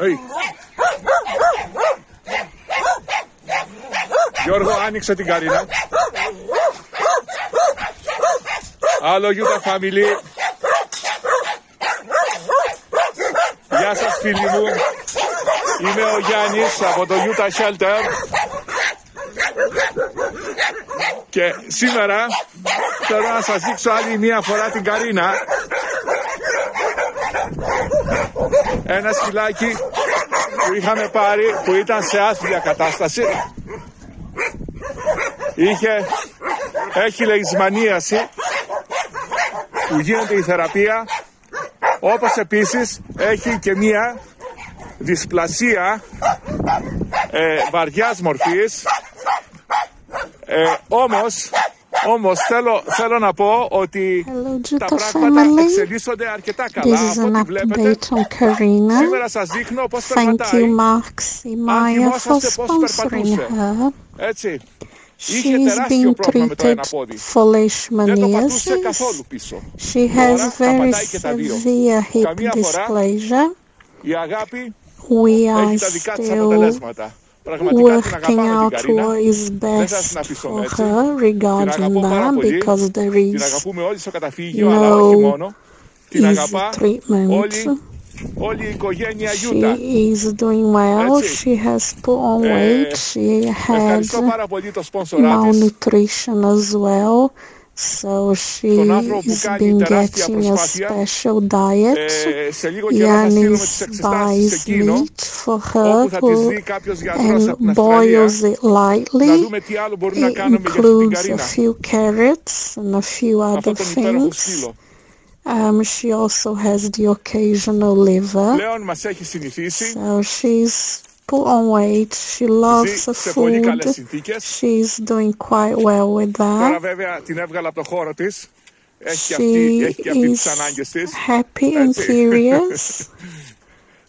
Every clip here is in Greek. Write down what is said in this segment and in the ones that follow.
Hey. Γιώργο, άνοιξε την Καρίνα. Άλλο Utah Family. Γεια σας φίλοι μου. Είμαι ο Γιάννης από το Utah Shelter. Και σήμερα θέλω να σας δείξω άλλη μία φορά την Καρίνα. Ένα σκυλάκι που είχαμε πάρει που ήταν σε άθλια κατάσταση. Είχε, έχει λαϊσμανίαση που γίνεται η θεραπεία όπως επίσης έχει και μία δυσπλασία ε, βαριάς μορφής ε, όμως όμως θέλω, θέλω να πω ότι Hello, τα Jutta πράγματα family. εξελίσσονται αρκετά This καλά is από an ό,τι βλέπετε. update on Karina. Σήμερα σας δείχνω πώς Thank περπατάει. you, Maxi Maya, for θυμόσαστε πώς sponsoring περπατούσε. her. Έτσι. Είχε She's τεράστιο been πρόβλημα με το treated ένα πόδι. for Δεν το πατούσε leishmaniasis. καθόλου πίσω. She has Τώρα τα very πατάει και τα δύο. severe hip Καμία φορά dysplasia. Η αγάπη We are έχει τα δικά της still αποτελέσματα. working out what is best for her regarding that because there is no easy treatment. She is doing well. She has put on weight. She has malnutrition as well. So she has been getting a special diet, Yannis buys meat for her who, and boils it lightly. It includes a few carrots and a few other things. Um, she also has the occasional liver. So she's put on weight. She loves ζει the σε πολύ food. καλές συνθήκες. She's doing quite well with Τώρα that. βέβαια την έβγαλα από το χώρο της. Έχει και αυτή, She έχει και αυτή τις is ανάγκες της. happy and Έτσι. curious.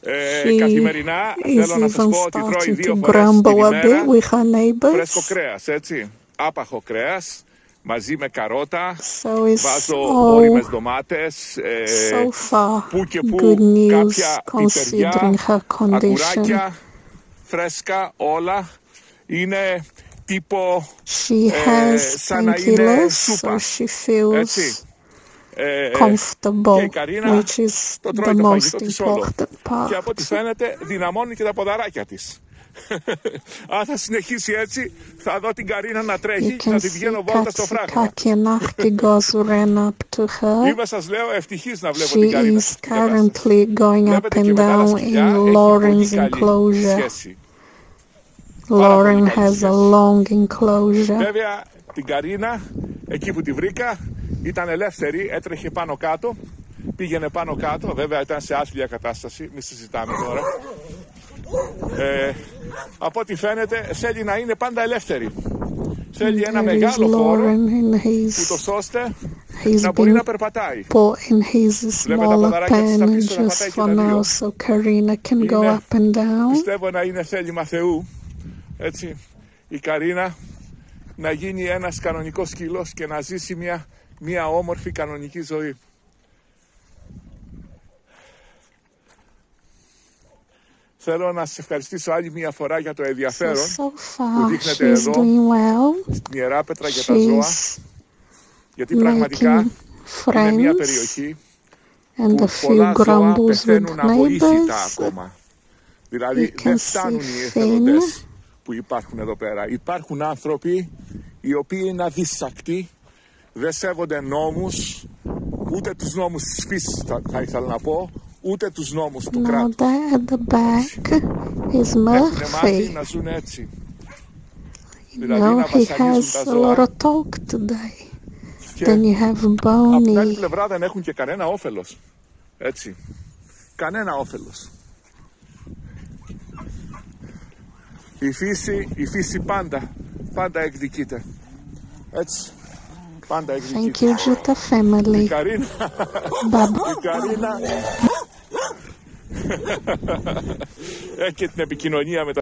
Ε, She καθημερινά is θέλω να σας even πω ότι τρώει starting δύο to φορές την grumble a ημέρα bit with her φρέσκο neighbors. κρέας, έτσι. Άπαχο κρέας, μαζί με καρότα, So it's βάζω όριμες all ντομάτες, ε, so far που και που good news κάποια πιπεριά, considering her condition. αγκουράκια, φρέσκα, όλα. Είναι τύπο, She ε, has σαν να είναι painkillers, so σούπα. she feels έτσι. Ε, comfortable, και η Καρίνα which is το the τρώει το most φαγητό της όλο. important Και από ό,τι part. φαίνεται δυναμώνει και τα ποδαράκια της. Αν θα συνεχίσει έτσι, θα δω την Καρίνα να You τρέχει και can να τη see βγαίνω βόλτα στο φράγμα. Katsi and Nachtigos ran up to her. Είμαι σας λέω ευτυχής να βλέπω She την Καρίνα is στην κατάσταση. currently going up Βλέπετε και and με τα άλλα down σκυλιά in έχει πολύ Lauren's καλή enclosure. σχέση. Πάρα πολύ Lauren καλή has a σχέση. long enclosure. Βέβαια την Καρίνα, εκεί που τη βρήκα, ήταν ελεύθερη, έτρεχε πάνω κάτω, πήγαινε πάνω κάτω, βέβαια ήταν σε άθλια κατάσταση, μη συζητάμε τώρα. Ε, από ό,τι φαίνεται θέλει να είναι πάντα ελεύθερη. Θέλει ένα There is μεγάλο χώρο, Lauren in his, ούτως ώστε he's να μπορεί been να περπατάει. put in his Βλέπετε τα smaller ποδαράκια της pen στα πίσω να just πατάει και for τα δύο. now so Karina can go Είναι- up and down. Πιστεύω να είναι θέλημα Θεού, έτσι, η Καρίνα να γίνει ένας κανονικός σκύλος και να ζήσει μια, μια όμορφη κανονική ζωή. Θέλω να σας ευχαριστήσω άλλη μια φορά για το So, ενδιαφέρον so far δείχνετε she's εδώ. doing well. στην Ιερά Πέτρα για τα ζώα, She's γιατί πραγματικά making είναι μια friends περιοχή and που a few πολλά ζώα grumbles with πεθαίνουν αβοήθητα neighbors. ακόμα. Δηλαδή You δεν can φτάνουν see οι Finn. εθελοντές που υπάρχουν εδώ πέρα. Υπάρχουν άνθρωποι οι οποίοι είναι αδύσακτοι, δεν σέβονται νόμους, ούτε τους νόμους της φύσης θα, θα ήθελα να πω, ούτε τους νόμους του Now κράτους. there at the back is Έχουν μάθει Murphy. να ζουν έτσι. You Δηλαδή know, να he βασανίζουν τα has a lot ζώα of talk today. και Then you have από την άλλη Boney. πλευρά δεν έχουν και κανένα όφελος. Έτσι. Κανένα όφελος. Η φύση, η φύση πάντα, πάντα εκδικείται. Έτσι. Πάντα Thank εκδικείται. you, Jutta Η family. Καρίνα, Bye η Καρίνα Έχει και την επικοινωνία με τα